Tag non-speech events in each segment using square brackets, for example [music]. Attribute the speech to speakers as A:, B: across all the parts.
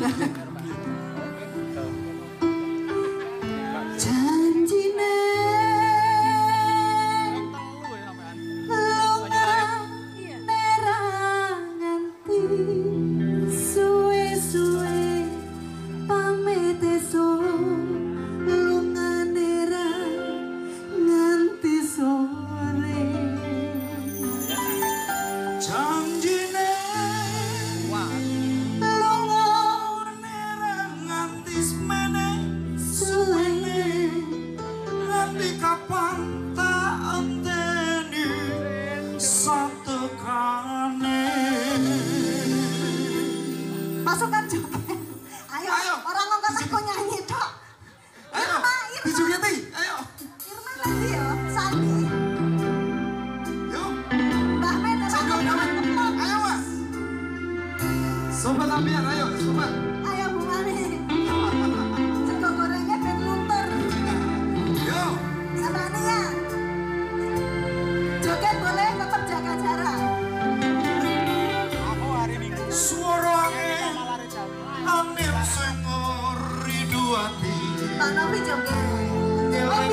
A: なるほど。kemasukan juga. [laughs] Ayo, ayo. orang nggak kasih nyanyi dok. Ayo, Irma, Irma. Di
B: ayo.
A: Irma lagi ya, Sandi.
B: Yuk.
A: Mbak Men, Sandi.
B: Ayo, Mas. Sobat Ambian, ayo, sobat. Pak
A: Novi joget. Oh,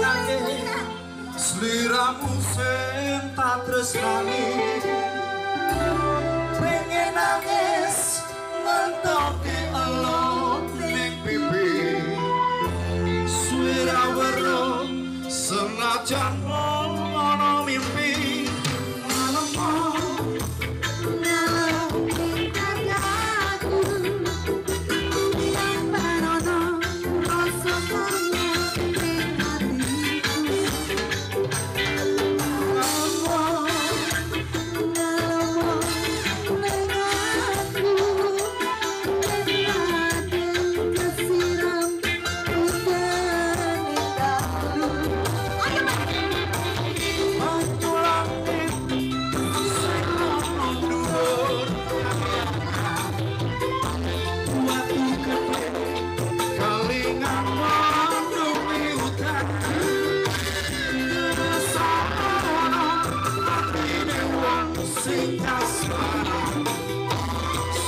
B: Seliramu tak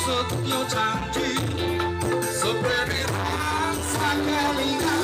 B: Setiap janji, seberi rasa kelingan.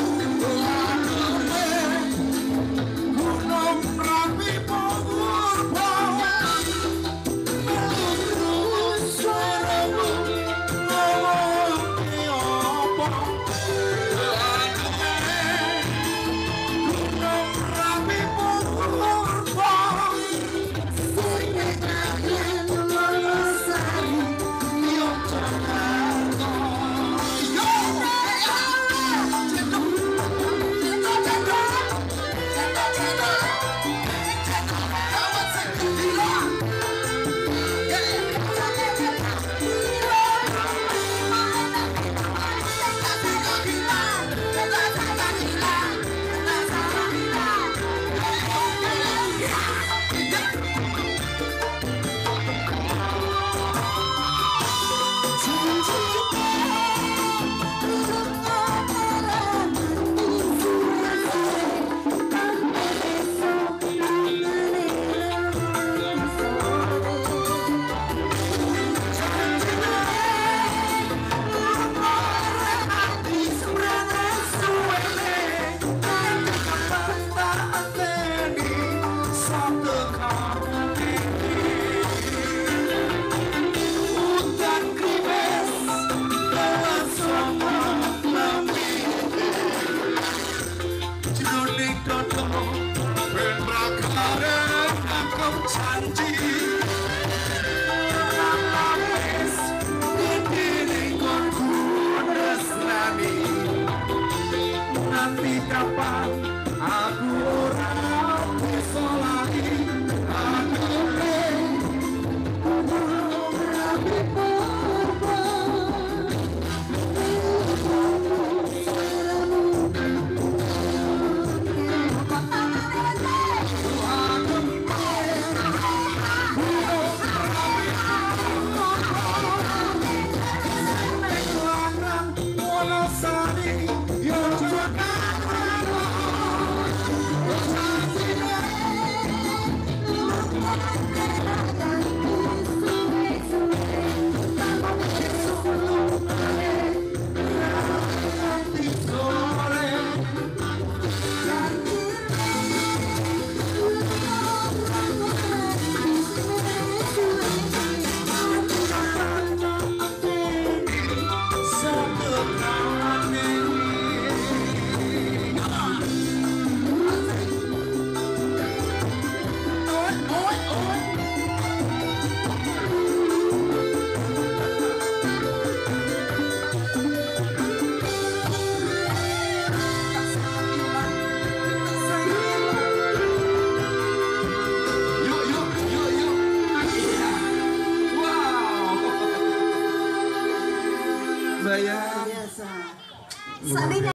B: alone.